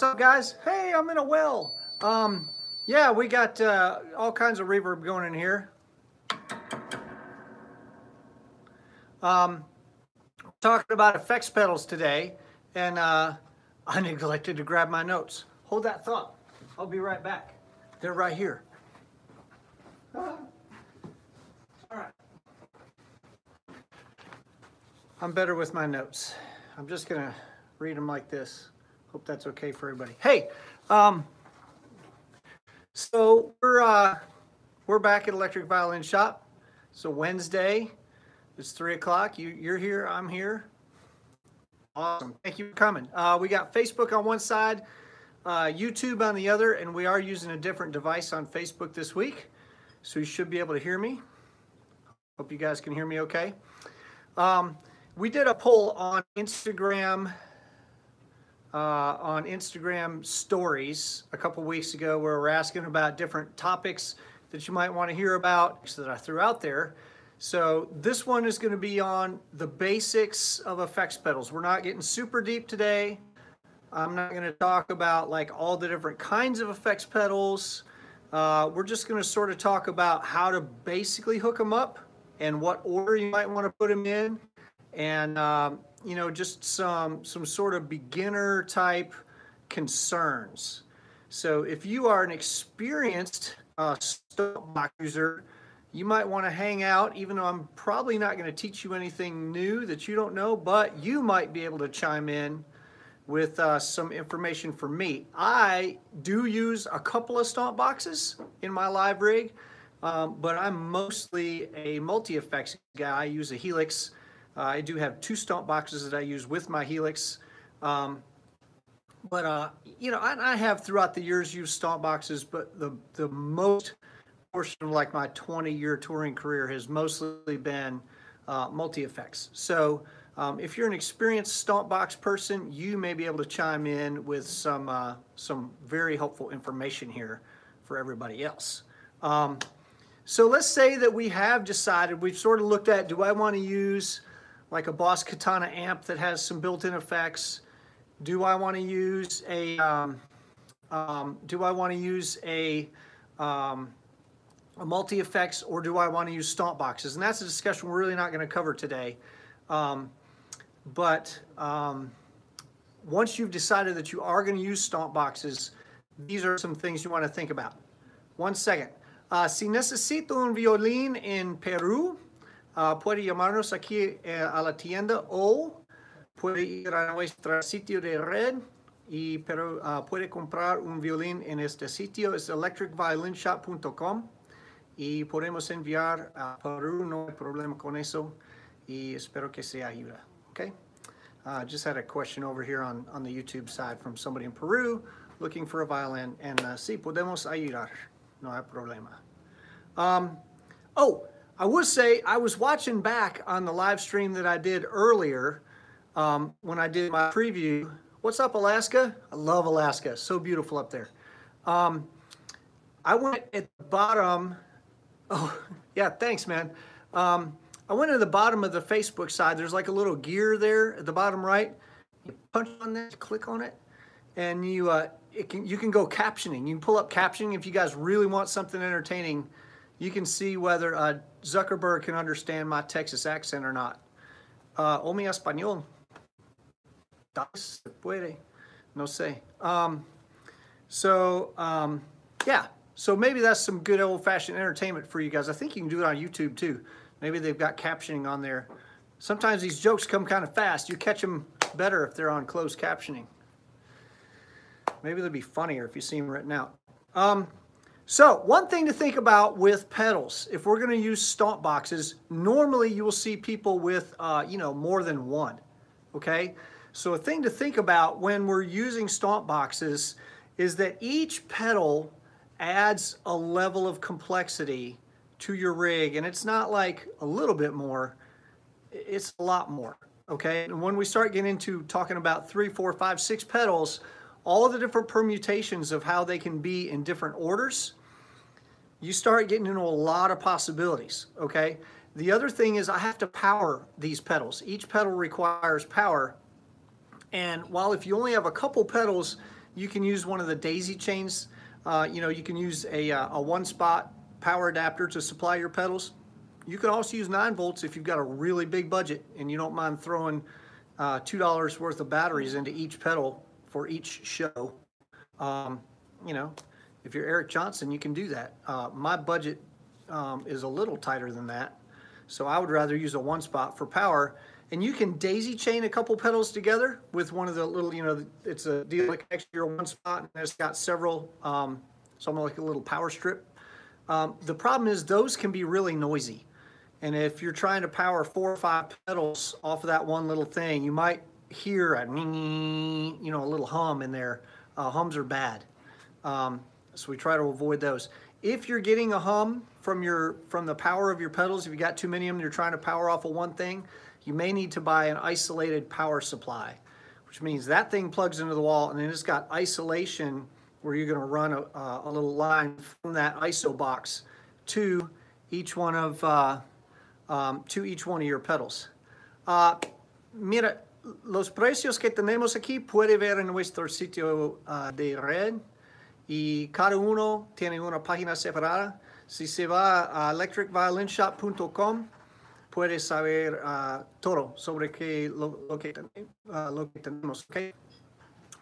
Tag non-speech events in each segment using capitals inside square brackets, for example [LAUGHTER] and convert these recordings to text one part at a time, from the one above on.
What's up, guys? Hey, I'm in a well. Um, yeah, we got uh, all kinds of reverb going in here. Um, talking about effects pedals today, and uh, [LAUGHS] I neglected to grab my notes. Hold that thought. I'll be right back. They're right here. All right. I'm better with my notes. I'm just gonna read them like this. Hope that's okay for everybody. Hey, um, so we're uh, we're back at Electric Violin Shop. So Wednesday, it's three o'clock. You you're here. I'm here. Awesome. Thank you for coming. Uh, we got Facebook on one side, uh, YouTube on the other, and we are using a different device on Facebook this week. So you should be able to hear me. Hope you guys can hear me okay. Um, we did a poll on Instagram uh, on Instagram stories a couple weeks ago where we're asking about different topics that you might want to hear about that I threw out there. So this one is going to be on the basics of effects pedals. We're not getting super deep today. I'm not going to talk about like all the different kinds of effects pedals. Uh, we're just going to sort of talk about how to basically hook them up and what order you might want to put them in and um, you know just some some sort of beginner type concerns. So if you are an experienced uh, box user, you might want to hang out, even though I'm probably not going to teach you anything new that you don't know, but you might be able to chime in with uh, some information for me. I do use a couple of stomp boxes in my live rig, um, but I'm mostly a multi-effects guy. I use a Helix uh, I do have two stomp boxes that I use with my Helix. Um, but, uh, you know, I, I, have throughout the years used stomp boxes, but the, the most portion of like my 20 year touring career has mostly been uh, multi-effects. So um, if you're an experienced stomp box person, you may be able to chime in with some, uh, some very helpful information here for everybody else. Um, so let's say that we have decided, we've sort of looked at, do I want to use like a Boss Katana amp that has some built-in effects? Do I want to use a, um, um, do I want to use a, um, a multi-effects or do I want to use stomp boxes? And that's a discussion we're really not going to cover today. Um, but um, once you've decided that you are going to use stomp boxes, these are some things you want to think about. One second. Uh, si necesito un violín en Peru, uh, puede llamarnos aquí eh, a la tienda o puede ir a nuestro sitio de red y pero uh, puede comprar un violín en este sitio. Es electricviolinshop.com y podemos enviar a Perú no hay problema con eso y espero que se ayuda okay uh, just had a question over here on on the YouTube side from somebody in Peru looking for a violin and uh, sí podemos ayudar no hay problema. Um, oh I would say I was watching back on the live stream that I did earlier um, when I did my preview. What's up, Alaska? I love Alaska. So beautiful up there. Um, I went at the bottom. Oh, [LAUGHS] yeah, thanks, man. Um, I went to the bottom of the Facebook side. There's like a little gear there at the bottom right. You punch on that, click on it, and you uh, it can you can go captioning. You can pull up captioning if you guys really want something entertaining you can see whether uh, Zuckerberg can understand my Texas accent or not. Uh, o mi español. Puede. No sé. Um, so, um, yeah. So maybe that's some good old-fashioned entertainment for you guys. I think you can do it on YouTube too. Maybe they've got captioning on there. Sometimes these jokes come kind of fast. You catch them better if they're on closed captioning. Maybe they'll be funnier if you see them written out. Um, so one thing to think about with pedals, if we're going to use stomp boxes, normally you will see people with, uh, you know, more than one, okay? So a thing to think about when we're using stomp boxes is that each pedal adds a level of complexity to your rig, and it's not like a little bit more, it's a lot more, okay? And when we start getting into talking about three, four, five, six pedals, all the different permutations of how they can be in different orders, you start getting into a lot of possibilities, okay? The other thing is I have to power these pedals. Each pedal requires power. And while if you only have a couple pedals you can use one of the daisy chains. Uh, you know, you can use a, uh, a one spot power adapter to supply your pedals. You can also use 9 volts if you've got a really big budget and you don't mind throwing uh, $2 worth of batteries into each pedal for each show. Um, you know, if you're Eric Johnson, you can do that. Uh, my budget um, is a little tighter than that. So I would rather use a one spot for power. And you can daisy chain a couple pedals together with one of the little, you know, it's a deal that connects your one spot and it's got several, um, something like a little power strip. Um, the problem is those can be really noisy. And if you're trying to power four or five pedals off of that one little thing, you might hear a, you know, a little hum in there. Uh, hums are bad. Um, so we try to avoid those. If you're getting a hum from your from the power of your pedals, if you got too many of them, you're trying to power off of one thing, you may need to buy an isolated power supply, which means that thing plugs into the wall and then it's got isolation where you're going to run a, a, little line from that ISO box to each one of uh, um, to each one of your pedals. Uh, mira, los precios que tenemos aquí puede ver en nuestro sitio uh, de red y cada uno tiene una página separada. Si se va a electricviolinshop.com puede saber uh, todo sobre qué, lo, lo, que, uh, lo, que, tenemos. Okay?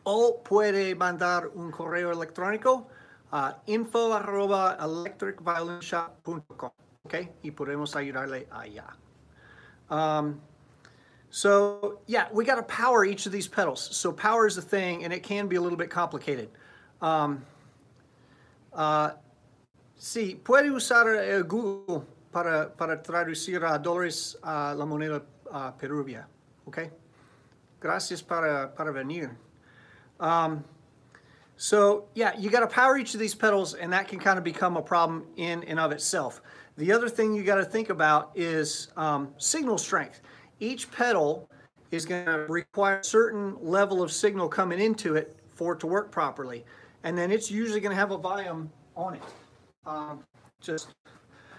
O puede mandar un correo electrónico a info arroba electricviolinshop.com. Okay? Y podemos ayudarle allá. Um, so yeah, we got to power each of these pedals. So power is a thing, and it can be a little bit complicated. Um, Uh, sí, puede usar el Google para, para traducir a dólares a la moneda uh, peruvia. ¿Ok? Gracias para, para venir. Um, so yeah, you got to power each of these pedals and that can kind of become a problem in and of itself. The other thing you got to think about is um, signal strength. Each pedal is going to require a certain level of signal coming into it for it to work properly and then it's usually going to have a volume on it. Um, just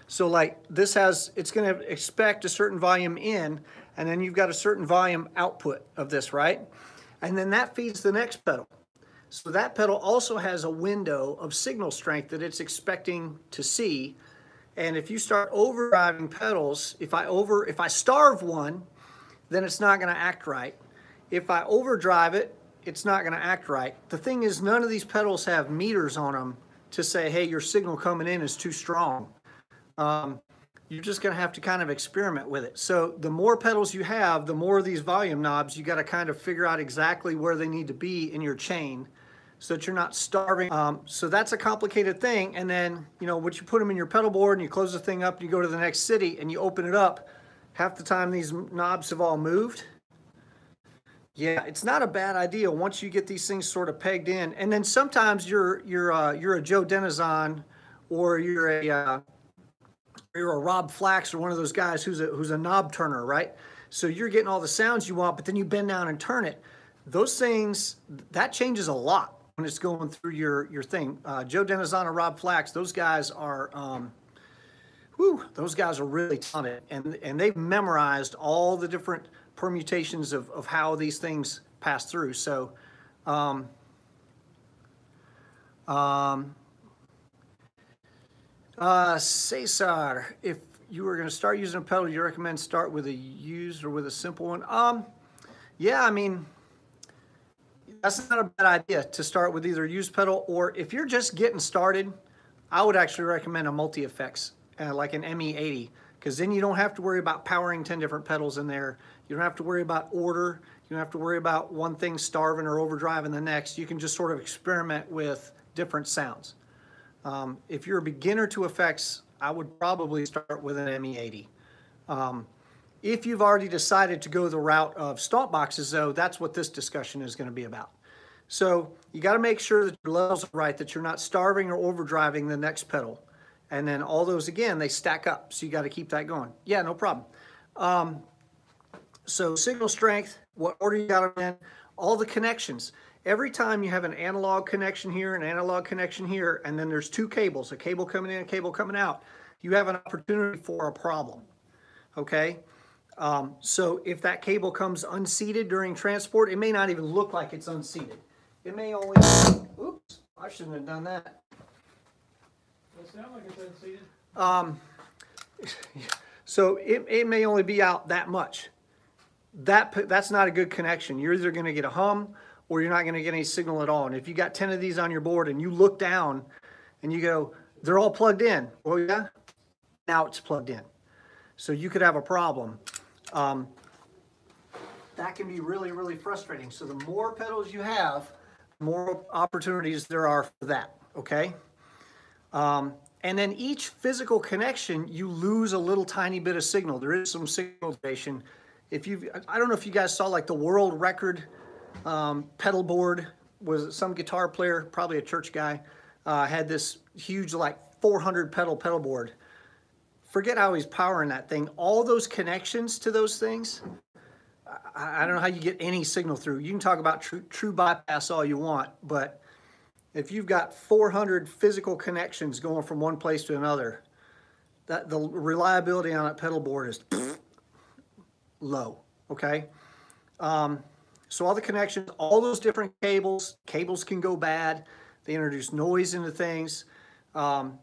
so like this has, it's going to expect a certain volume in, and then you've got a certain volume output of this, right? And then that feeds the next pedal. So that pedal also has a window of signal strength that it's expecting to see. And if you start overdriving pedals, if I over, if I starve one, then it's not going to act right. If I overdrive it, it's not going to act right. The thing is, none of these pedals have meters on them to say, hey, your signal coming in is too strong. Um, you're just going to have to kind of experiment with it. So the more pedals you have, the more of these volume knobs, you got to kind of figure out exactly where they need to be in your chain so that you're not starving. Um, so that's a complicated thing. And then, you know, once you put them in your pedal board and you close the thing up and you go to the next city and you open it up, half the time these knobs have all moved yeah, it's not a bad idea once you get these things sort of pegged in. And then sometimes you're you're uh, you're a Joe Deninzon or you're a uh, you're a Rob Flax or one of those guys who's a who's a knob turner, right? So you're getting all the sounds you want, but then you bend down and turn it. Those things that changes a lot when it's going through your your thing. Uh, Joe Deninzon or Rob Flax, those guys are. Um, whew, those guys are really talented, and and they've memorized all the different permutations of, of how these things pass through. So, um, um, uh, Cesar, if you were going to start using a pedal, do you recommend start with a used or with a simple one? Um, yeah, I mean, that's not a bad idea to start with either used pedal or if you're just getting started, I would actually recommend a multi-effects uh, like an ME80 because then you don't have to worry about powering 10 different pedals in there. You don't have to worry about order. You don't have to worry about one thing starving or overdriving the next. You can just sort of experiment with different sounds. Um, if you're a beginner to effects, I would probably start with an ME80. Um, if you've already decided to go the route of stomp boxes, though, that's what this discussion is going to be about. So you got to make sure that your levels are right, that you're not starving or overdriving the next pedal. And then all those, again, they stack up. So you got to keep that going. Yeah, no problem. Um, so signal strength, what order you got them in, all the connections. Every time you have an analog connection here, an analog connection here, and then there's two cables, a cable coming in, a cable coming out, you have an opportunity for a problem, okay? Um, so if that cable comes unseated during transport, it may not even look like it's unseated. it may only, oops, I shouldn't have done that. Does it sound like it's unseated? Um, so it, it may only be out that much. That, that's not a good connection. You're either gonna get a hum or you're not gonna get any signal at all. And if you got ten of these on your board and you look down and you go, they're all plugged in. Well, yeah, now it's plugged in. So you could have a problem. Um, that can be really, really frustrating. So the more pedals you have, the more opportunities there are for that, okay? Um, and then each physical connection, you lose a little tiny bit of signal. There is some signal variation. If you, I don't know if you guys saw like the world record um, pedal board was some guitar player, probably a church guy, uh, had this huge like 400 pedal pedal board. Forget how he's powering that thing. All those connections to those things, I, I don't know how you get any signal through. You can talk about true, true bypass all you want, but if you've got 400 physical connections going from one place to another, that the reliability on that pedal board is [SNIFFS] low. Okay. Um, so all the connections, all those different cables, cables can go bad. They introduce noise into things. Um,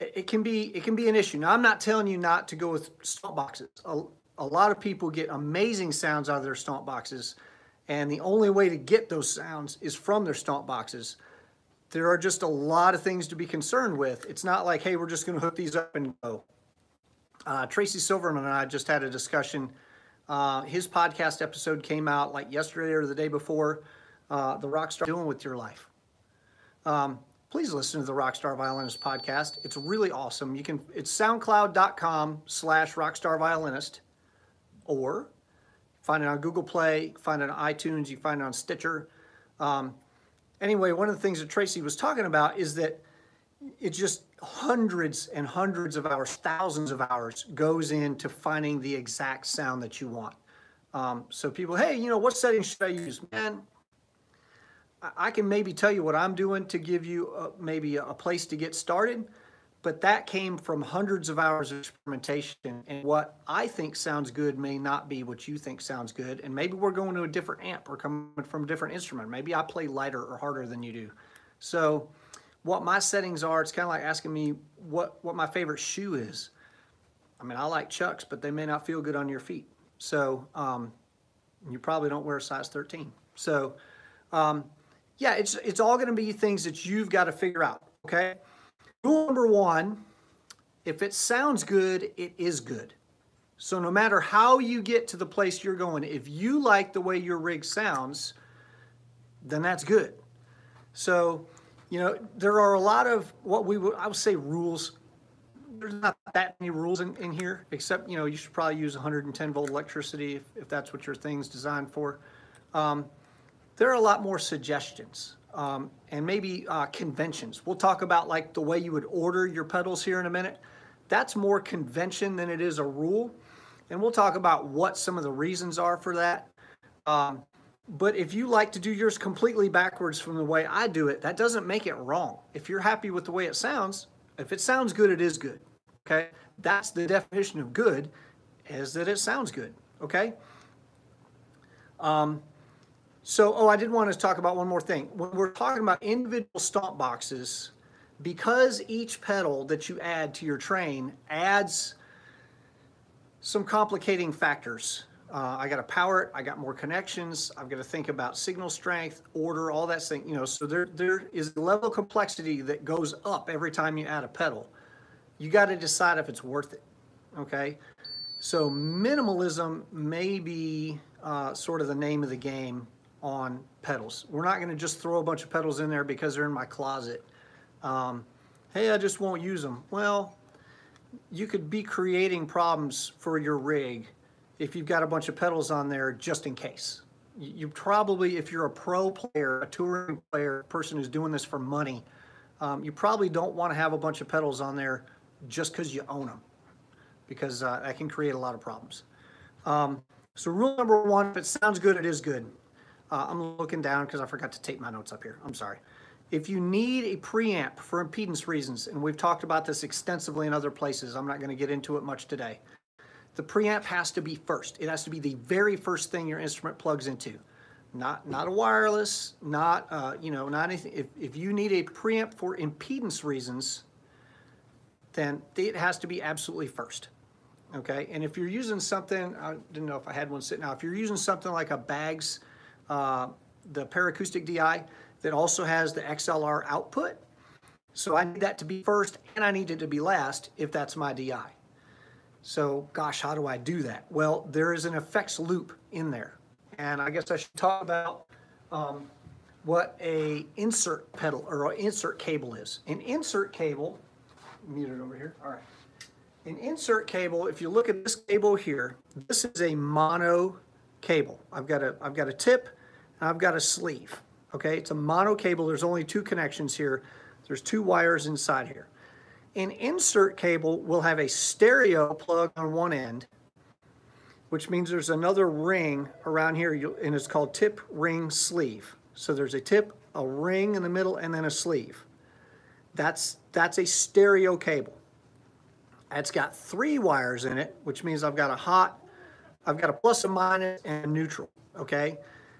it, it can be it can be an issue. Now I'm not telling you not to go with stomp boxes. A, a lot of people get amazing sounds out of their stomp boxes, and the only way to get those sounds is from their stomp boxes there are just a lot of things to be concerned with. It's not like, hey, we're just going to hook these up and go. Uh, Tracy Silverman and I just had a discussion. Uh, his podcast episode came out like yesterday or the day before. Uh, the Rockstar doing with your life. Um, please listen to the Rockstar Violinist podcast. It's really awesome. You can it's soundcloud.com slash rockstar violinist or find it on Google Play, find it on iTunes, you find it on Stitcher. Um, anyway, one of the things that Tracy was talking about is that it's just hundreds and hundreds of hours, thousands of hours goes into finding the exact sound that you want. Um, so people, hey, you know, what settings should I use? Man, I- I can maybe tell you what I'm doing to give you a, maybe a place to get started, but that came from hundreds of hours of experimentation. And what I think sounds good may not be what you think sounds good. And maybe we're going to a different amp or coming from a different instrument. Maybe I play lighter or harder than you do. So, what my settings are, it's kind of like asking me what, what my favorite shoe is. I mean, I like Chucks, but they may not feel good on your feet. So, um, you probably don't wear a size 13. So, um, yeah, it's it's all going to be things that you've got to figure out. Okay. Rule number one: if it sounds good, it is good. So no matter how you get to the place you're going, if you like the way your rig sounds, then that's good. So, you know, there are a lot of what we would I would say rules. There's not that many rules in, in here, except you know you should probably use 110 volt electricity if, if that's what your thing's designed for. Um, there are a lot more suggestions um, and maybe uh, conventions. We'll talk about like the way you would order your pedals here in a minute. That's more convention than it is a rule. And we'll talk about what some of the reasons are for that. Um, but if you like to do yours completely backwards from the way I do it, that doesn't make it wrong. If you're happy with the way it sounds, if it sounds good, it is good. Okay? That's the definition of good, is that it sounds good. Okay? Um, so, oh, I did want to talk about one more thing. When we're talking about individual stomp boxes, because each pedal that you add to your train adds some complicating factors. Uh, I got to power it. I got more connections. I've got to think about signal strength, order, all that thing. You know, so there there is a level of complexity that goes up every time you add a pedal. You got to decide if it's worth it. Okay, so minimalism may be uh, sort of the name of the game on pedals. We're not going to just throw a bunch of pedals in there because they're in my closet. Um, hey, I just won't use them. Well, you could be creating problems for your rig if you've got a bunch of pedals on there just in case. You probably, if you're a pro player, a touring player, a person who's doing this for money, um, you probably don't want to have a bunch of pedals on there just because you own them, because uh, that can create a lot of problems. Um, so rule number one, if it sounds good, it is good. Uh, I'm looking down because I forgot to tape my notes up here. I'm sorry. If you need a preamp for impedance reasons, and we've talked about this extensively in other places, I'm not going to get into it much today. The preamp has to be first. It has to be the very first thing your instrument plugs into. not not a wireless, not uh, you know, not anything. If if you need a preamp for impedance reasons, then it has to be absolutely first. Okay, and if you're using something, I didn't know if I had one sitting out. If you're using something like a Baggs, uh, the Paracoustic DI that also has the XLR output, so I need that to be first and I need it to be last if that's my DI. So gosh, how do I do that? Well, there is an effects loop in there. And I guess I should talk about um, what a insert pedal or an insert cable is. An insert cable, mute it over here. All right. An insert cable, if you look at this cable here, this is a mono cable. I've got a, I've got a tip I've got a sleeve. Okay, it's a mono cable. There's only two connections here. There's two wires inside here. An insert cable will have a stereo plug on one end, which means there's another ring around here, and it's called tip ring sleeve. So there's a tip, a ring in the middle, and then a sleeve. That's, that's a stereo cable. It's got three wires in it, which means I've got a hot, I've got a plus, a minus, and a neutral, okay?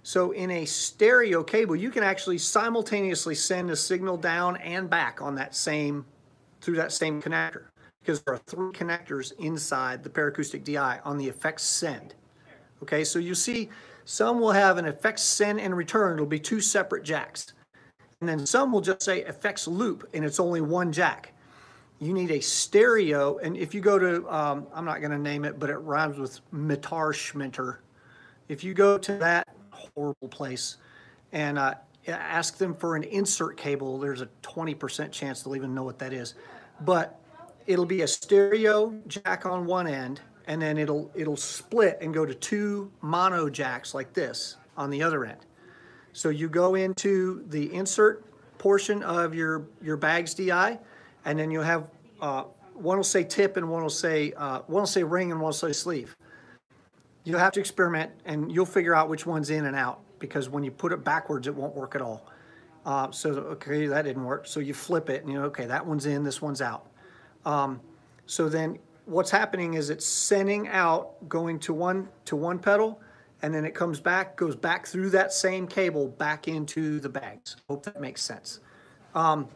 So in a stereo cable, you can actually simultaneously send a signal down and back on that same through that same connector because there are three connectors inside the Paracoustic DI on the effects send. Okay, so you see some will have an effects send and return. It'll be two separate jacks. And then some will just say effects loop and it's only one jack. You need a stereo. And if you go to, um, I'm not going to name it, but it rhymes with Mitar Schminter. If you go to that horrible place and uh, ask them for an insert cable, there's a 20% chance they'll even know what that is. But it'll be a stereo jack on one end, and then it'll it'll split and go to two mono jacks like this on the other end. So you go into the insert portion of your your Baggs DI, and then you'll have uh, one will say tip and one will say uh, one will say ring and one will say sleeve. You'll have to experiment, and you'll figure out which one's in and out because when you put it backwards, it won't work at all. Uh, so, okay, that didn't work. So you flip it and you know, okay, that one's in, this one's out. Um, so then what's happening is it's sending out, going to one, to one pedal, and then it comes back, goes back through that same cable back into the Baggs. Hope that makes sense. Um,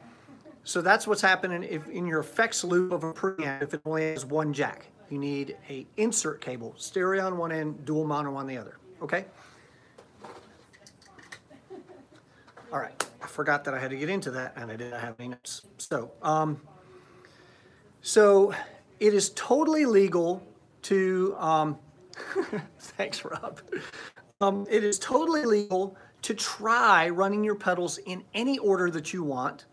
so that's what's happening if in your effects loop of a preamp, if it only has one jack. You need a insert cable, stereo on one end, dual mono on the other, okay? All right, I forgot that I had to get into that, and I didn't have any notes. So, um, so it is totally legal to. Um, [LAUGHS] thanks, Rob. Um, it is totally legal to try running your pedals in any order that you want.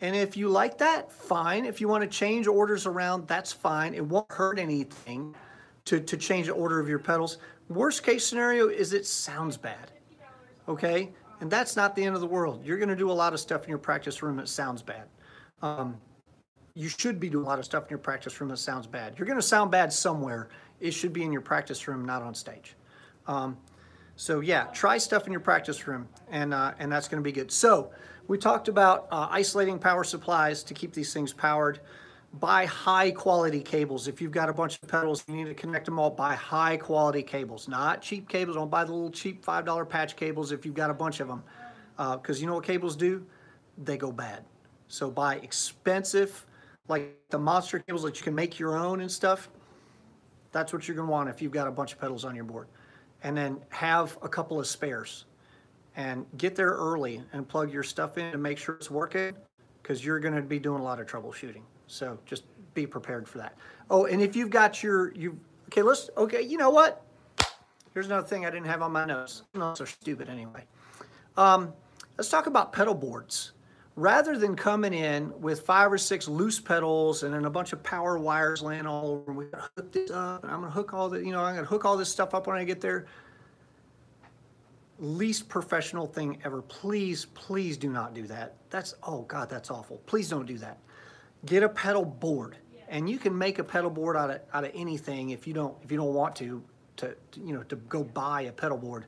And if you like that, fine. If you want to change orders around, that's fine. It won't hurt anything to, to change the order of your pedals. Worst case scenario is it sounds bad. Okay? And that's not the end of the world. You're going to do a lot of stuff in your practice room that sounds bad. Um, you should be doing a lot of stuff in your practice room that sounds bad. You're going to sound bad somewhere. It should be in your practice room, not on stage. Um, so yeah, try stuff in your practice room, and uh, and that's going to be good. So we talked about uh, isolating power supplies to keep these things powered buy high quality cables. If you've got a bunch of pedals, you need to connect them all, buy high quality cables, not cheap cables. Don't buy the little cheap $5 patch cables if you've got a bunch of them. Because uh, you know what cables do? They go bad. So buy expensive, like the monster cables that you can make your own and stuff. That's what you're going to want if you've got a bunch of pedals on your board. And then have a couple of spares. And get there early and plug your stuff in to make sure it's working because you're going to be doing a lot of troubleshooting. So just be prepared for that. Oh, and if you've got your, you okay, let's, okay, you know what? Here's another thing I didn't have on my notes. Notes are stupid anyway. Um, let's talk about pedal boards. Rather than coming in with five or six loose pedals and then a bunch of power wires laying all over, we hook this up, and I'm gonna hook all the, you know, I'm gonna hook all this stuff up when I get there. Least professional thing ever. Please, please do not do that. That's, oh God, that's awful. Please don't do that. Get a pedal board. And you can make a pedal board out of, out of anything if you don't if you don't want to, to, you know to go buy a pedal board.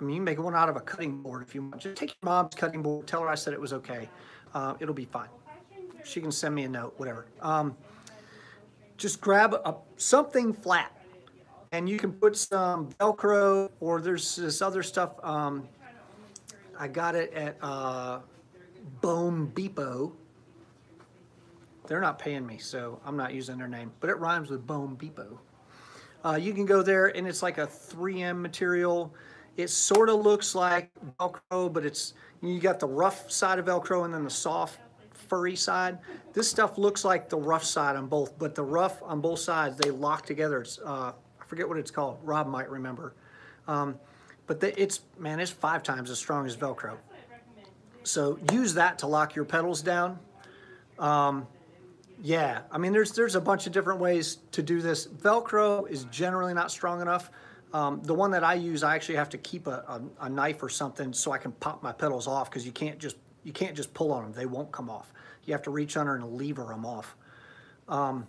I mean you make one out of a cutting board if you want. Just take your mom's cutting board tell her I said it was okay. Uh, it'll be fine. She can send me a note whatever. Um, just grab a, something flat and you can put some velcro or there's this other stuff um, I got it at uh, Bohm Beepo. They're not paying me, so I'm not using their name, but it rhymes with Bohm Beepo. Uh, you can go there, and it's like a 3M material. It sort of looks like Velcro, but it's you got the rough side of Velcro and then the soft, furry side. This stuff looks like the rough side on both, but the rough on both sides they lock together. It's uh, I forget what it's called. Rob might remember. Um, but the, it's man, it's five times as strong as Velcro. So use that to lock your pedals down. Um, yeah, I mean, there's there's a bunch of different ways to do this. Velcro is generally not strong enough. Um, the one that I use, I actually have to keep a, a, a knife or something so I can pop my pedals off because you can't just you can't just pull on them; they won't come off. You have to reach under and lever them off. Um,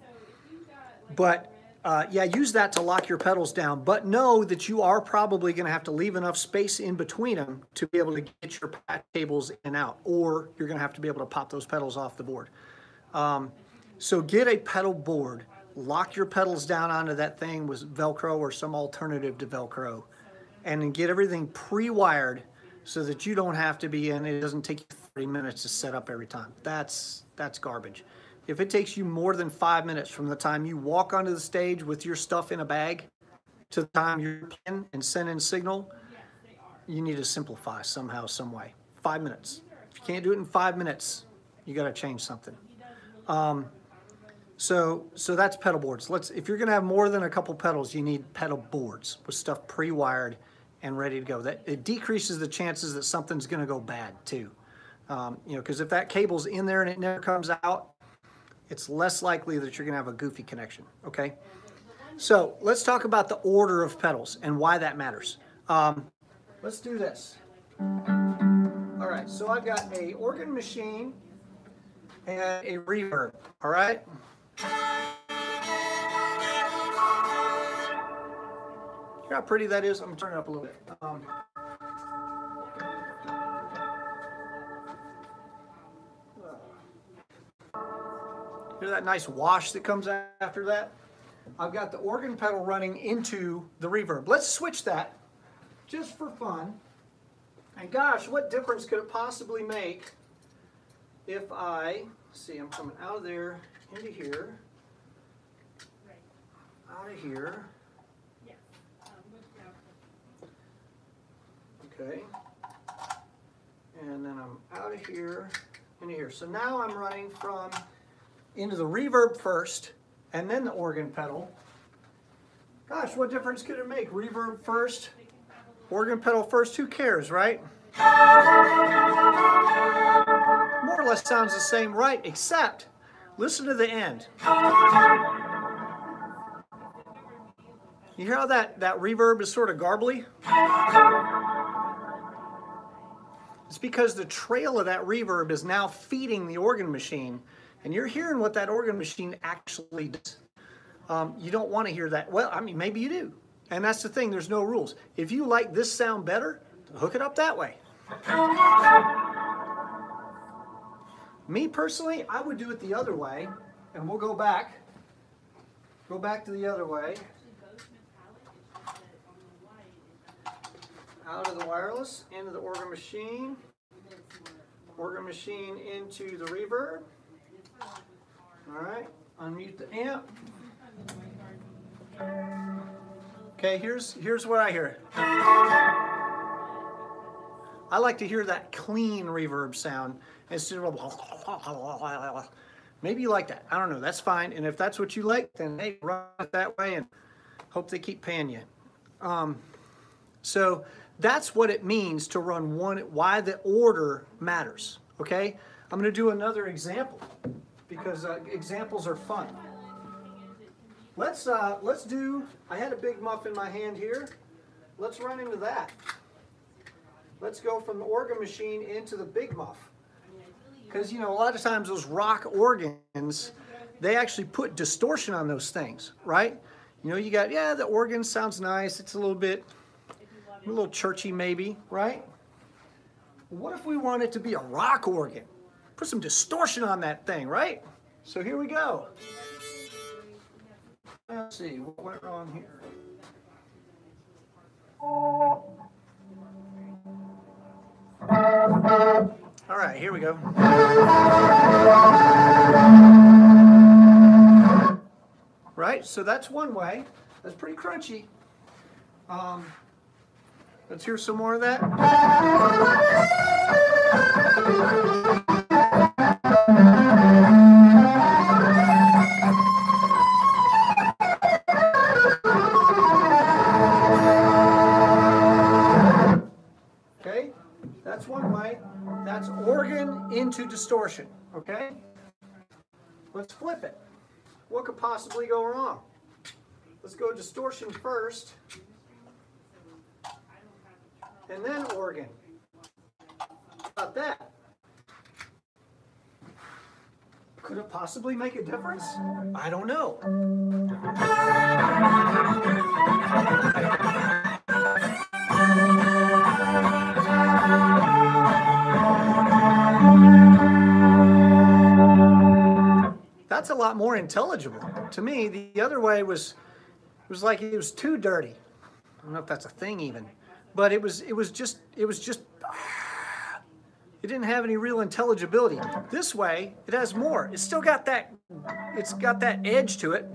but uh, yeah, use that to lock your pedals down. But know that you are probably going to have to leave enough space in between them to be able to get your pat cables in and out, or you're going to have to be able to pop those pedals off the board. Um, so get a pedal board, lock your pedals down onto that thing with Velcro or some alternative to Velcro, and then get everything pre-wired so that you don't have to be in. It doesn't take you 30 minutes to set up every time. That's that's garbage. If it takes you more than five minutes from the time you walk onto the stage with your stuff in a bag to the time you're playing and sending signal, you need to simplify somehow, some way. Five minutes. If you can't do it in five minutes, you got to change something. Um, so, so that's pedal boards. Let's, if you're going to have more than a couple pedals, you need pedal boards with stuff pre-wired and ready to go. That it decreases the chances that something's going to go bad too. Um, you know, because if that cable's in there and it never comes out, it's less likely that you're going to have a goofy connection. Okay. So let's talk about the order of pedals and why that matters. Um, let's do this. All right. So I've got a organ machine and a reverb. All right. Hear how pretty that is? I'm gonna turn it up a little bit. Um, hear that nice wash that comes after that? I've got the organ pedal running into the reverb. Let's switch that just for fun. And gosh, what difference could it possibly make if I, see, I'm coming out of there into here, out of here. Okay. And then I'm out of here into here. So now I'm running from into the reverb first and then the organ pedal. Gosh, what difference could it make? Reverb first, organ pedal first, who cares, right? More or less sounds the same, right? Except, listen to the end. You hear how that, that reverb is sort of garbly? It's because the trail of that reverb is now feeding the organ machine, and you're hearing what that organ machine actually does. Um, you don't want to hear that. Well, I mean, maybe you do. And that's the thing, there's no rules. If you like this sound better, hook it up that way. Me personally, I would do it the other way, and we'll go back. Go back to the other way. Out of the wireless, into the organ machine. Organ machine into the reverb. All right, unmute the amp. Okay, here's here's what I hear. I like to hear that clean reverb sound instead of maybe you like that. I don't know. That's fine. And if that's what you like, then hey, run it that way and hope they keep paying you. Um, so that's what it means to run one. Why the order matters. Okay. I'm going to do another example because uh, examples are fun. Let's uh, let's do. I had a big muff in my hand here. Let's run into that. Let's go from the organ machine into the big muff. Because, you know, a lot of times those rock organs, they actually put distortion on those things, right? You know, you got, yeah, the organ sounds nice. It's a little bit, a little churchy maybe, right? What if we want it to be a rock organ? Put some distortion on that thing, right? So here we go. Let's see, what went wrong here? All right, here we go. Right, so that's one way. That's pretty crunchy. Um, let's hear some more of that. Okay, let's flip it. What could possibly go wrong? Let's go distortion first, and then organ. How about that? Could it possibly make a difference? I don't know. Lot more intelligible to me. The other way was it was like it was too dirty. I don't know if that's a thing even, but it was it was just it was just [SIGHS] it didn't have any real intelligibility. This way, it has more. It's still got that it's got that edge to it.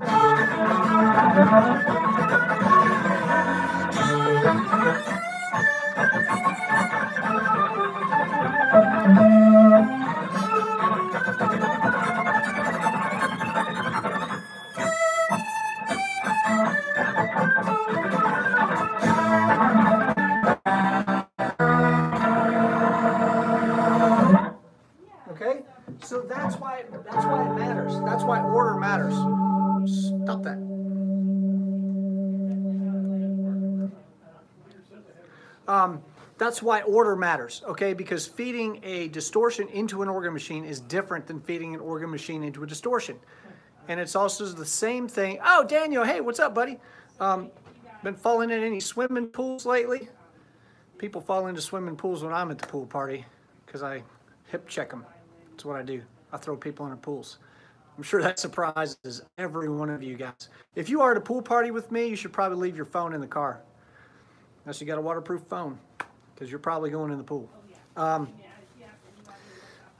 That's why order matters, okay? Because feeding a distortion into an organ machine is different than feeding an organ machine into a distortion. And it's also the same thing. Oh, Daniel, hey, what's up, buddy? Um, been falling in any swimming pools lately? People fall into swimming pools when I'm at the pool party because I hip check them. That's what I do. I throw people into pools. I'm sure that surprises every one of you guys. If you are at a pool party with me, you should probably leave your phone in the car. Unless you got a waterproof phone, because you're probably going in the pool. Um,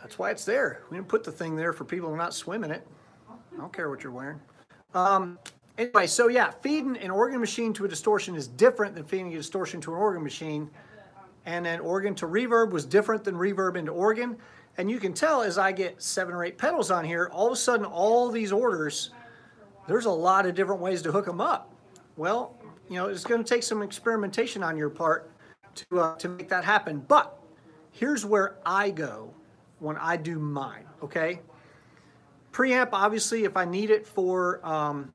that's why it's there. We didn't put the thing there for people who are not swimming it. I don't care what you're wearing. Um, anyway, so yeah, feeding an organ machine to a distortion is different than feeding a distortion to an organ machine. And then organ to reverb was different than reverb into organ. And you can tell as I get seven or eight pedals on here, all of a sudden all these orders, there's a lot of different ways to hook them up. Well, you know, it's going to take some experimentation on your part to, uh, to make that happen. But here's where I go when I do mine, okay? Preamp, obviously, if I need it for um,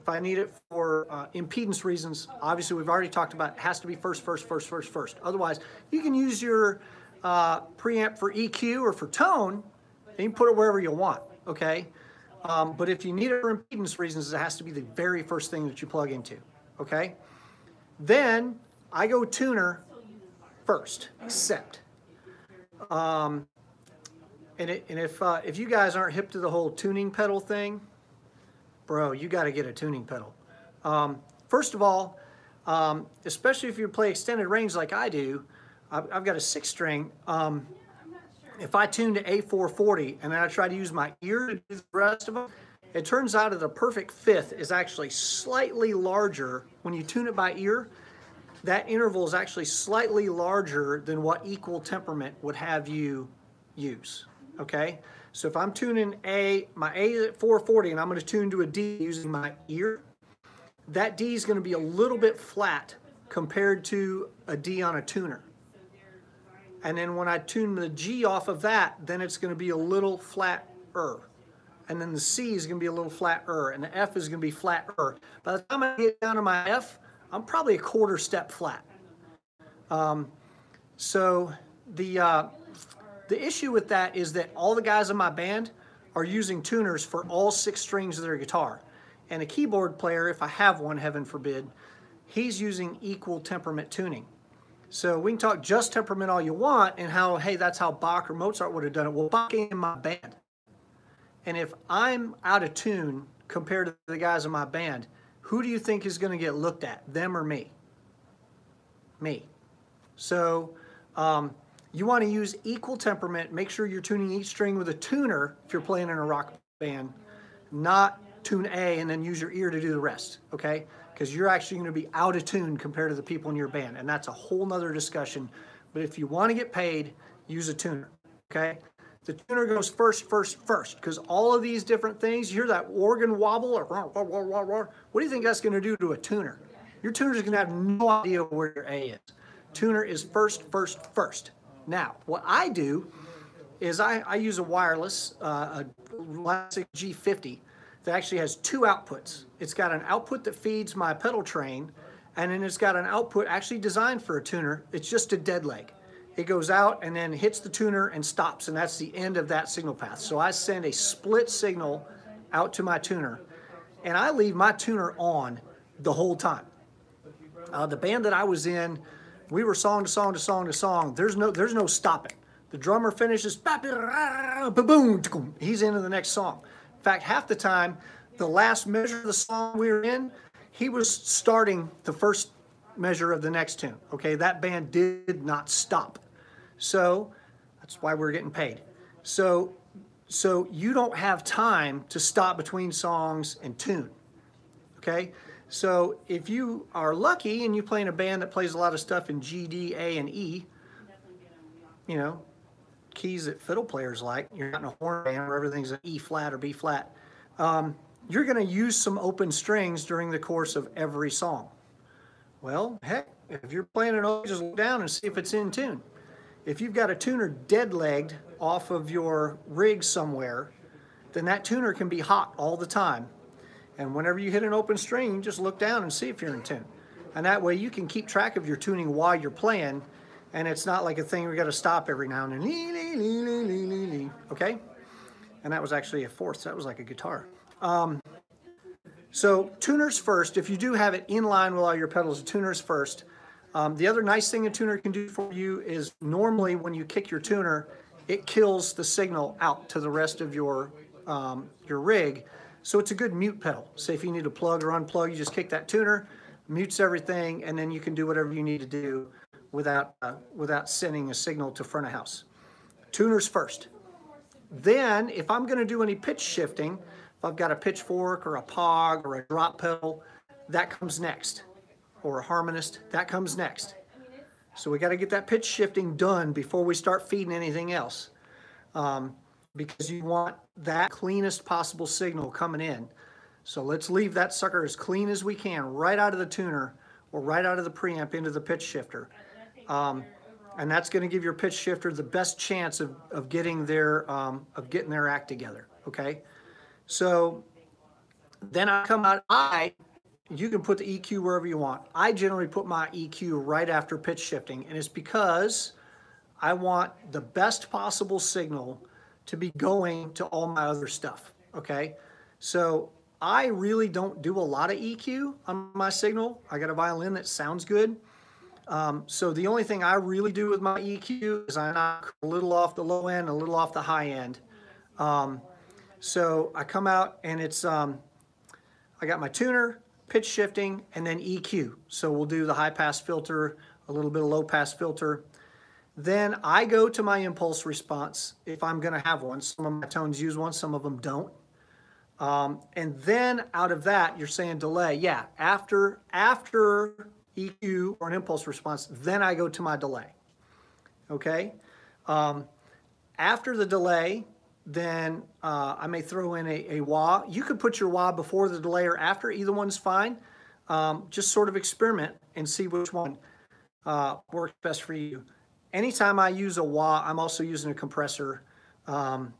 if I need it for uh, impedance reasons, obviously we've already talked about it has to be first, first, first, first, first. Otherwise, you can use your uh, preamp for EQ or for tone, and you can put it wherever you want, okay? Um, but if you need it for impedance reasons, it has to be the very first thing that you plug into, okay? Then I go tuner first, except. Um, and, it, and if, uh, if you guys aren't hip to the whole tuning pedal thing, bro, you got to get a tuning pedal. Um, first of all, um, especially if you play extended range like I do, I've, I've got a six string. Um, if I tune to A440 and then I try to use my ear to do the rest of them, it turns out that the perfect fifth is actually slightly larger when you tune it by ear. That interval is actually slightly larger than what equal temperament would have you use. Okay, so if I'm tuning A, my A is at 440 and I'm going to tune to a D using my ear, that D is going to be a little bit flat compared to a D on a tuner. And then when I tune the G off of that, then it's going to be a little flatter. And then the C is going to be a little flatter, and the F is going to be flatter. By the time I get down to my F, I'm probably a quarter step flat. Um, so the uh, the issue with that is that all the guys in my band are using tuners for all six strings of their guitar. And a keyboard player, if I have one, heaven forbid, he's using equal temperament tuning. So we can talk just temperament all you want and how, hey, that's how Bach or Mozart would have done it. Well, Bach ain't in my band. And if I'm out of tune compared to the guys in my band, who do you think is going to get looked at, them or me? Me. So um, You want to use equal temperament. Make sure you're tuning each string with a tuner if you're playing in a rock band, not tune A and then use your ear to do the rest, okay? Because you're actually going to be out of tune compared to the people in your band, and that's a whole nother discussion. But if you want to get paid, use a tuner, okay? The tuner goes first, first, first, because all of these different things, you hear that organ wobble, or what do you think that's going to do to a tuner? Your tuner is going to have no idea where your A is. Tuner is first, first, first. Now, what I do is I, I use a wireless, uh, a Classic G50 that actually has two outputs. It's got an output that feeds my pedal train, and then it's got an output actually designed for a tuner. It's just a dead leg. It goes out and then hits the tuner and stops, and that's the end of that signal path. So I send a split signal out to my tuner, and I leave my tuner on the whole time. Uh, the band that I was in, we were song to song to song to song. There's no there's no stopping. The drummer finishes, he's into the next song. In fact, half the time, the last measure of the song we were in, he was starting the first measure of the next tune. Okay, that band did not stop. So that's why we're getting paid. So so you don't have time to stop between songs and tune. Okay? So if you are lucky and you play in a band that plays a lot of stuff in G, D, A, and E, you know, keys that fiddle players like, you're not in a horn band where everything's an E flat or B flat, um, you're going to use some open strings during the course of every song. Well, heck, if you're playing an just look down and see if it's in tune. If you've got a tuner dead-legged off of your rig somewhere, then that tuner can be hot all the time and whenever you hit an open string, you just look down and see if you're in tune. And that way you can keep track of your tuning while you're playing. And it's not like a thing we got to stop every now and then. Okay? And that was actually a fourth. That was like a guitar. Um, so tuners first. If you do have it in line with all your pedals, tuners first. Um, the other nice thing a tuner can do for you is normally when you kick your tuner, it kills the signal out to the rest of your um, your rig. So it's a good mute pedal. Say if you need to plug or unplug, you just kick that tuner, mutes everything, and then you can do whatever you need to do without, uh, without sending a signal to front of house. Tuners first. Then, if I'm gonna do any pitch shifting, if I've got a pitchfork or a pog or a drop pedal, that comes next. Or a harmonist, that comes next. So we gotta get that pitch shifting done before we start feeding anything else. Um, because you want that cleanest possible signal coming in. So let's leave that sucker as clean as we can right out of the tuner or right out of the preamp into the pitch shifter. Um, and that's going to give your pitch shifter the best chance of, of getting their um, of getting their act together. Okay, so then I come out. I you can put the EQ wherever you want. I generally put my EQ right after pitch shifting, and it's because I want the best possible signal to be going to all my other stuff, okay? So I really don't do a lot of EQ on my signal. I got a violin that sounds good. Um, so the only thing I really do with my EQ is I knock a little off the low end, a little off the high end. Um, so I come out and it's, um, I got my tuner, pitch shifting, and then EQ. So we'll do the high pass filter, a little bit of low pass filter, then I go to my impulse response if I'm going to have one. Some of my tones use one, some of them don't. Um, and then out of that, you're saying delay. Yeah, after after EQ or an impulse response, then I go to my delay. Okay. Um, after the delay, then uh, I may throw in a, a wah. You could put your wah before the delay or after. Either one's fine. Um, just sort of experiment and see which one uh, works best for you anytime I use a wah, I'm also using a compressor um,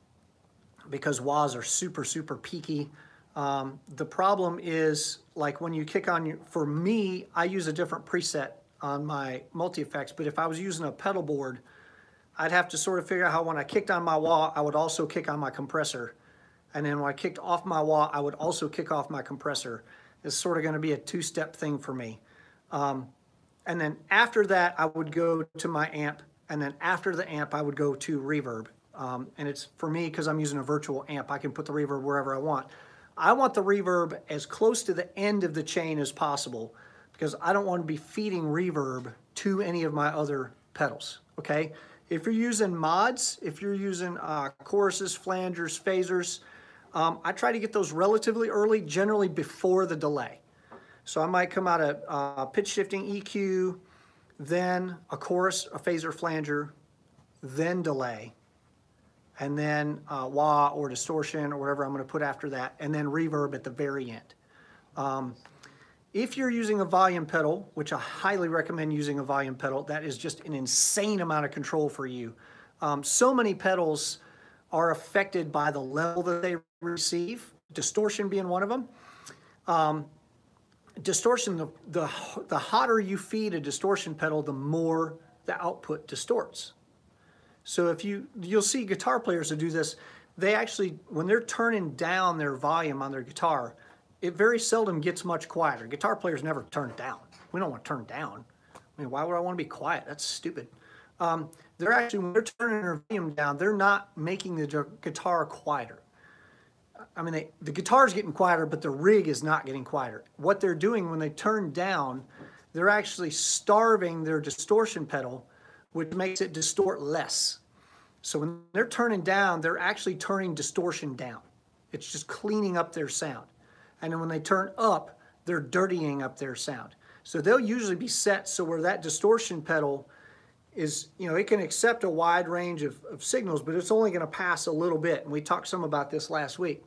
because wahs are super, super peaky. Um, the problem is like when you kick on your, for me, I use a different preset on my multi-effects, but if I was using a pedal board, I'd have to sort of figure out how when I kicked on my wah, I would also kick on my compressor. And then when I kicked off my wah, I would also kick off my compressor. It's sort of gonna be a two-step thing for me. Um, and then after that, I would go to my amp. And then after the amp, I would go to reverb. Um, and it's for me, because I'm using a virtual amp, I can put the reverb wherever I want. I want the reverb as close to the end of the chain as possible because I don't want to be feeding reverb to any of my other pedals, okay? If you're using mods, if you're using uh, choruses, flangers, phasers, um, I try to get those relatively early, generally before the delay. So I might come out of uh, pitch shifting EQ, then a chorus, a phaser, flanger, then delay, and then uh, wah or distortion or whatever I'm going to put after that, and then reverb at the very end. Um, if you're using a volume pedal, which I highly recommend using a volume pedal, that is just an insane amount of control for you. Um, so many pedals are affected by the level that they receive, distortion being one of them. Um, distortion, the, the, the hotter you feed a distortion pedal, the more the output distorts. So if you, you'll see guitar players that do this, they actually, when they're turning down their volume on their guitar, it very seldom gets much quieter. Guitar players never turn down. We don't want to turn down. I mean, why would I want to be quiet? That's stupid. Um, they're actually, when they're turning their volume down, they're not making the guitar quieter. I mean, they, the guitar's getting quieter, but the rig is not getting quieter. What they're doing when they turn down, they're actually starving their distortion pedal, which makes it distort less. So when they're turning down, they're actually turning distortion down. It's just cleaning up their sound. And then when they turn up, they're dirtying up their sound. So they'll usually be set so where that distortion pedal is, you know, it can accept a wide range of, of signals, but it's only going to pass a little bit. And we talked some about this last week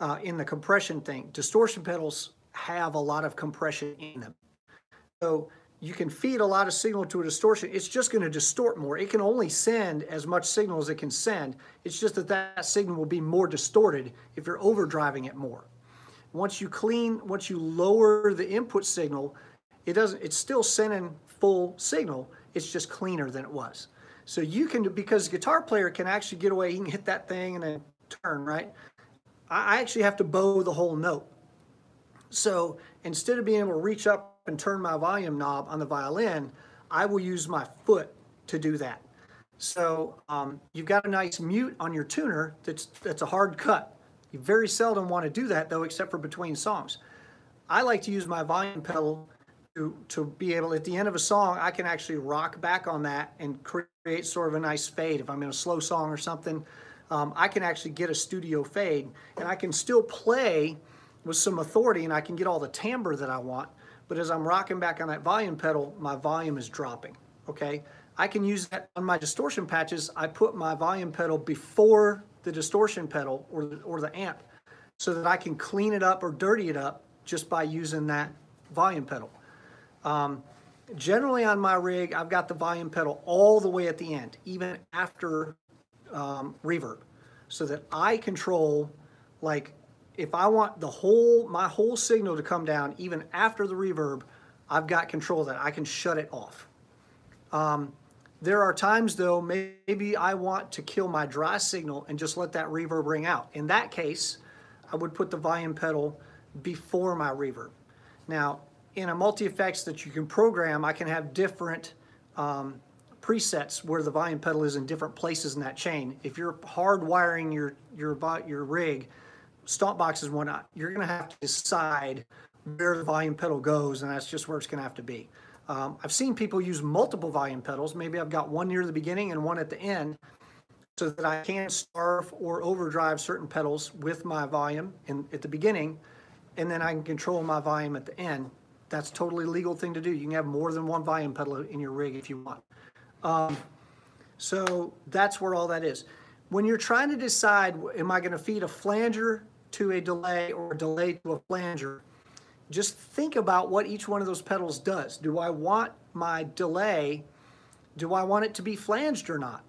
uh, in the compression thing. Distortion pedals have a lot of compression in them. So you can feed a lot of signal to a distortion. It's just going to distort more. It can only send as much signal as it can send. It's just that that signal will be more distorted if you're overdriving it more. Once you clean, once you lower the input signal, it doesn't, it's still sending full signal. It's just cleaner than it was. So you can, because guitar player can actually get away, he can hit that thing and then turn, right? I actually have to bow the whole note. So instead of being able to reach up and turn my volume knob on the violin, I will use my foot to do that. So um, you've got a nice mute on your tuner that's, that's a hard cut. You very seldom want to do that though, except for between songs. I like to use my volume pedal to, to be able, at the end of a song, I can actually rock back on that and create sort of a nice fade. If I'm in a slow song or something, um, I can actually get a studio fade and I can still play with some authority and I can get all the timbre that I want. But as I'm rocking back on that volume pedal, my volume is dropping, okay? I can use that on my distortion patches. I put my volume pedal before the distortion pedal or the, or the amp so that I can clean it up or dirty it up just by using that volume pedal. Um, generally on my rig, I've got the volume pedal all the way at the end, even after um, reverb, so that I control, like, if I want the whole, my whole signal to come down, even after the reverb, I've got control of that. I can shut it off. Um, there are times though, maybe I want to kill my dry signal and just let that reverb ring out. In that case, I would put the volume pedal before my reverb. Now, in a multi-effects that you can program, I can have different um, presets where the volume pedal is in different places in that chain. If you're hardwiring your, your, your rig, stomp boxes you're gonna have to decide where the volume pedal goes and that's just where it's gonna have to be. Um, I've seen people use multiple volume pedals. Maybe I've got one near the beginning and one at the end so that I can starve or overdrive certain pedals with my volume in, at the beginning, and then I can control my volume at the end. That's totally legal thing to do. You can have more than one volume pedal in your rig if you want. Um, so that's where all that is. When you're trying to decide, am I going to feed a flanger to a delay or a delay to a flanger, just think about what each one of those pedals does. Do I want my delay, do I want it to be flanged or not?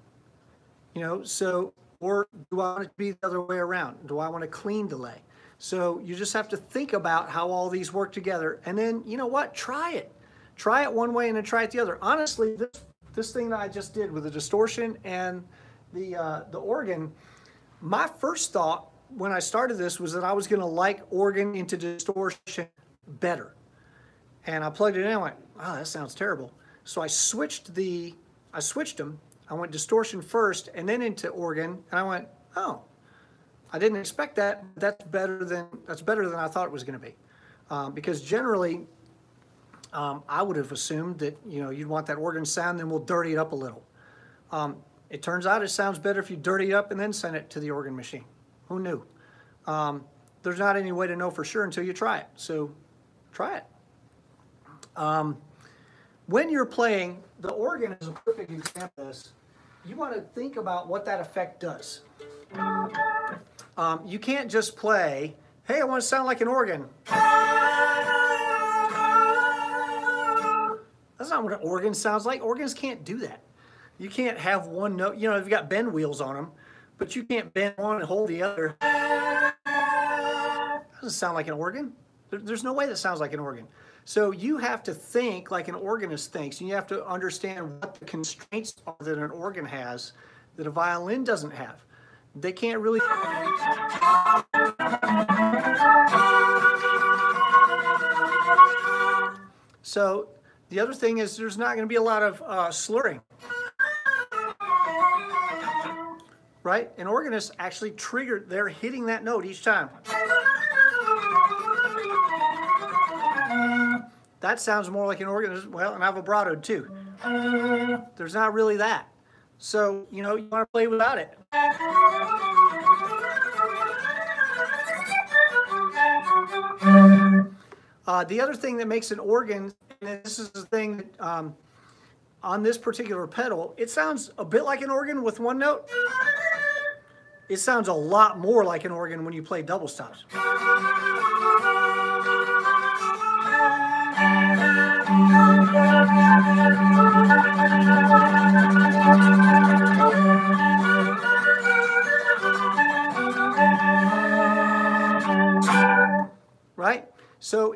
You know, so, or do I want it to be the other way around? Do I want a clean delay? So you just have to think about how all these work together. And then, you know what? Try it. Try it one way and then try it the other. Honestly, this, this thing that I just did with the distortion and the, uh, the organ, my first thought when I started this was that I was going to like organ into distortion better. And I plugged it in and I went, wow, that sounds terrible. So I switched the, I switched them. I went distortion first and then into organ. And I went, oh, I didn't expect that. That's better than, that's better than I thought it was going to be. Um, because generally, um, I would have assumed that, you know, you'd want that organ sound, then we'll dirty it up a little. Um, it turns out it sounds better if you dirty it up and then send it to the organ machine. Who knew? Um, there's not any way to know for sure until you try it. So try it. Um, when you're playing, the organ is a perfect example of this. You want to think about what that effect does. Um, you can't just play, hey, I want to sound like an organ. That's not what an organ sounds like. Organs can't do that. You can't have one note. You know, you've got bend wheels on them, but you can't bend one and hold the other. Doesn't sound like an organ. There's no way that sounds like an organ. So you have to think like an organist thinks, and you have to understand what the constraints are that an organ has that a violin doesn't have. They can't really. So the other thing is there's not going to be a lot of uh, slurring. Right? An organist actually triggered, they're hitting that note each time. That sounds more like an organ. Well, and I have a vibrato too. There's not really that. So, you know, you want to play without it. Uh, the other thing that makes an organ, and this is the thing that, um, on this particular pedal, it sounds a bit like an organ with one note. It sounds a lot more like an organ when you play double stops.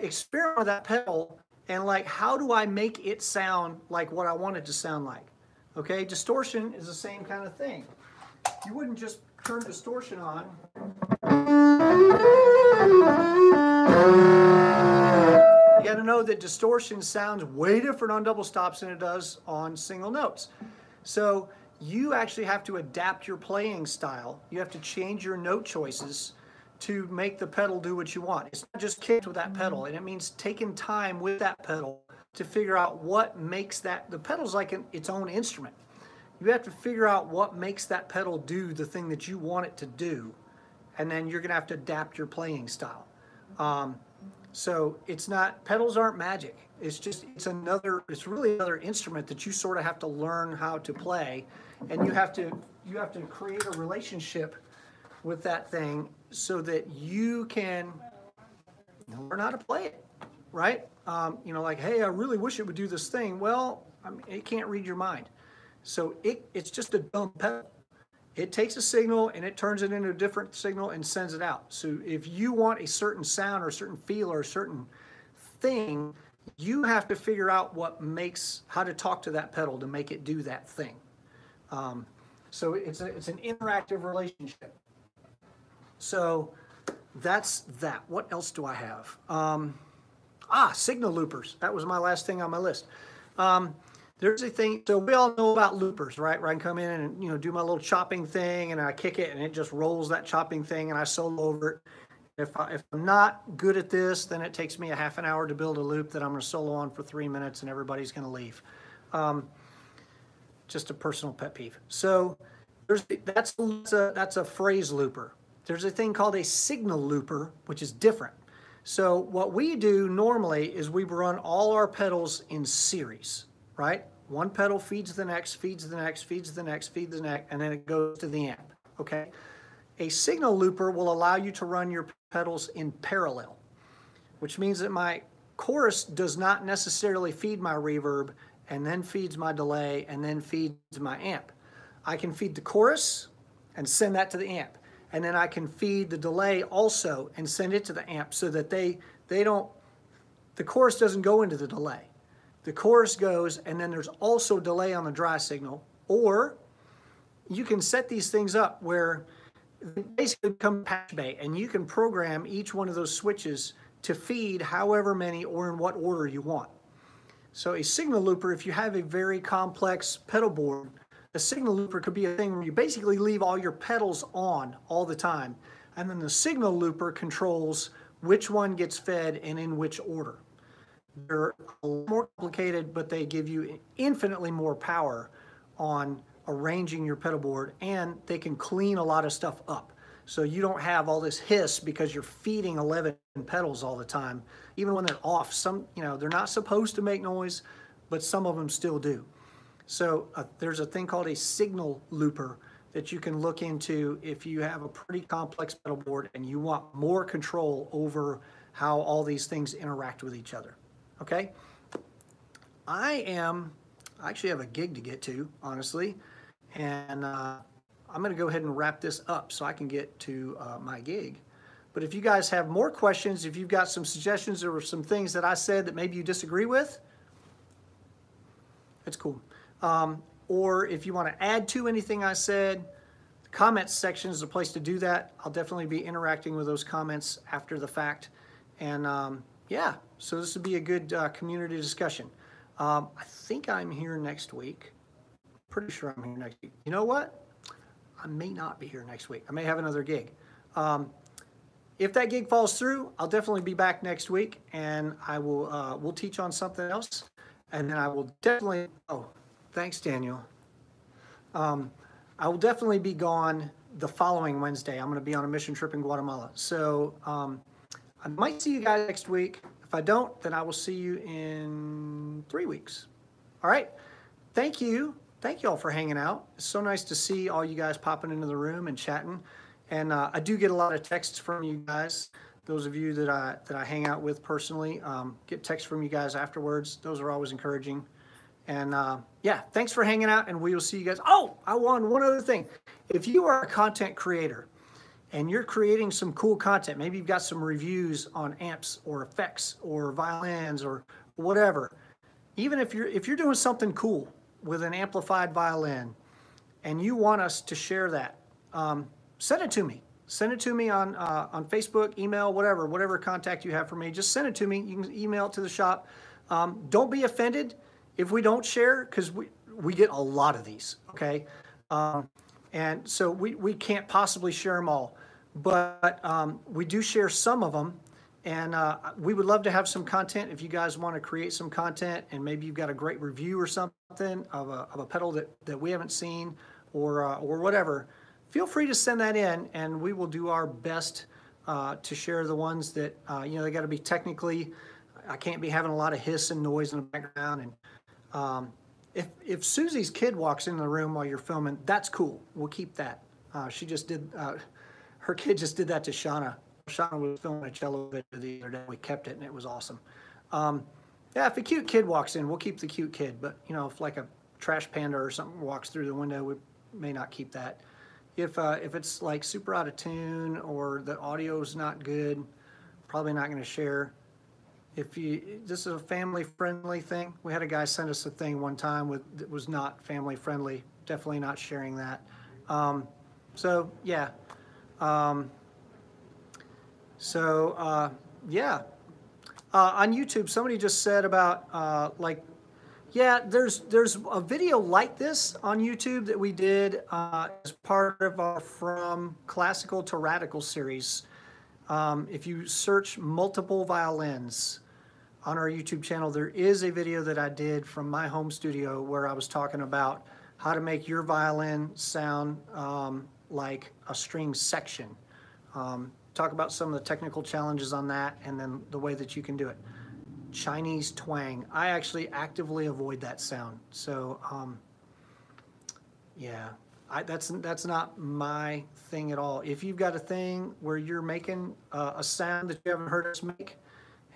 Experiment with that pedal and like, how do I make it sound like what I want it to sound like? Okay, distortion is the same kind of thing. You wouldn't just turn distortion on. You got to know that distortion sounds way different on double stops than it does on single notes. So you actually have to adapt your playing style. You have to change your note choices to make the pedal do what you want. It's not just kicked with that pedal, and it means taking time with that pedal to figure out what makes that, the pedal's like an, its own instrument. You have to figure out what makes that pedal do the thing that you want it to do, and then you're gonna have to adapt your playing style. Um, so it's not, pedals aren't magic. It's just, it's another, it's really another instrument that you sort of have to learn how to play. And you have to, you have to create a relationship with that thing so that you can learn how to play it, right? Um, you know, like, hey, I really wish it would do this thing. Well, I mean, it can't read your mind. So it, it's just a dumb pedal it takes a signal and it turns it into a different signal and sends it out. So if you want a certain sound or a certain feel or a certain thing, you have to figure out what makes, how to talk to that pedal to make it do that thing. Um, so it's, a, it's an interactive relationship. So that's that. What else do I have? Um, ah, signal loopers. That was my last thing on my list. Um, there's a thing. So we all know about loopers, right? Where I can come in and you know do my little chopping thing, and I kick it, and it just rolls that chopping thing, and I solo over it. If, I, if I'm not good at this, then it takes me a half an hour to build a loop that I'm going to solo on for three minutes, and everybody's going to leave. Um, just a personal pet peeve. So there's that's that's a, that's a phrase looper. There's a thing called a signal looper, which is different. So what we do normally is we run all our pedals in series right? One pedal feeds the next, feeds the next, feeds the next, feeds the next, and then it goes to the amp, okay? A signal looper will allow you to run your pedals in parallel, which means that my chorus does not necessarily feed my reverb and then feeds my delay and then feeds my amp. I can feed the chorus and send that to the amp. And then I can feed the delay also and send it to the amp so that they, they don't, the chorus doesn't go into the delay the chorus goes, and then there's also delay on the dry signal. Or you can set these things up where they basically become patch bay, and you can program each one of those switches to feed however many or in what order you want. So a signal looper, if you have a very complex pedal board, a signal looper could be a thing where you basically leave all your pedals on all the time. And then the signal looper controls which one gets fed and in which order. They're more complicated, but they give you infinitely more power on arranging your pedal board and they can clean a lot of stuff up. So you don't have all this hiss because you're feeding 11 pedals all the time. Even when they're off, some, you know, they're not supposed to make noise, but some of them still do. So uh, there's a thing called a signal looper that you can look into if you have a pretty complex pedal board and you want more control over how all these things interact with each other. Okay? I am, I actually have a gig to get to, honestly, and uh, I'm going to go ahead and wrap this up so I can get to uh, my gig. But if you guys have more questions, if you've got some suggestions or some things that I said that maybe you disagree with, it's cool. Um, or if you want to add to anything I said, the comments section is a place to do that. I'll definitely be interacting with those comments after the fact. And um, yeah, so this would be a good uh, community discussion. Um, I think I'm here next week. Pretty sure I'm here next week. You know what? I may not be here next week. I may have another gig. Um, if that gig falls through, I'll definitely be back next week, and I will uh, we'll teach on something else, and then I will definitely. Oh, thanks, Daniel. Um, I will definitely be gone the following Wednesday. I'm going to be on a mission trip in Guatemala, so um, I might see you guys next week. If I don't, then I will see you in three weeks. All right. Thank you thank you all for hanging out. It's so nice to see all you guys popping into the room and chatting. And uh, I do get a lot of texts from you guys. Those of you that I that I hang out with personally, um, get texts from you guys afterwards. Those are always encouraging. And uh, yeah, thanks for hanging out, and we will see you guys. Oh, I want one other thing. If you are a content creator and you're creating some cool content, maybe you've got some reviews on amps or effects or violins or whatever. Even if you're if you're doing something cool, with an amplified violin and you want us to share that, um, send it to me. Send it to me on, uh, on Facebook, email, whatever, whatever contact you have for me. Just send it to me. You can email it to the shop. Um, don't be offended if we don't share because we, we get a lot of these, okay? Um, and so we, we can't possibly share them all, but um, we do share some of them and uh, we would love to have some content if you guys want to create some content and maybe you've got a great review or something of a, of a pedal that, that we haven't seen or, uh, or whatever. Feel free to send that in and we will do our best uh, to share the ones that, uh, you know, they got to be technically, I can't be having a lot of hiss and noise in the background. And um, if, if Susie's kid walks into the room while you're filming, that's cool. We'll keep that. Uh, she just did, uh, her kid just did that to Shauna Sean was filming a cello video the other day. We kept it and it was awesome. Um, yeah, if a cute kid walks in, we'll keep the cute kid. But you know, if like a trash panda or something walks through the window, we may not keep that. If uh, if it's like super out of tune or the audio is not good, probably not going to share. If you this is a family friendly thing, we had a guy send us a thing one time with that was not family friendly. Definitely not sharing that. Um, so yeah. Um, so uh, yeah, uh, on YouTube, somebody just said about uh, like, yeah, there's there's a video like this on YouTube that we did uh, as part of our From Classical to Radical series. Um, if you search multiple violins on our YouTube channel, there is a video that I did from my home studio where I was talking about how to make your violin sound um, like a string section. Um, talk about some of the technical challenges on that and then the way that you can do it. Chinese twang. I actually actively avoid that sound. So, um, yeah, I, that's that's not my thing at all. If you've got a thing where you're making uh, a sound that you haven't heard us make,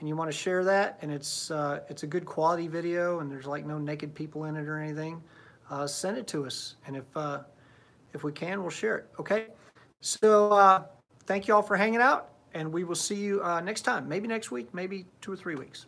and you want to share that, and it's uh, it's a good quality video, and there's like no naked people in it or anything, uh, send it to us, and if uh, if we can, we'll share it. Okay, so uh, thank you all for hanging out, and we will see you uh, next time. Maybe next week, maybe two or three weeks.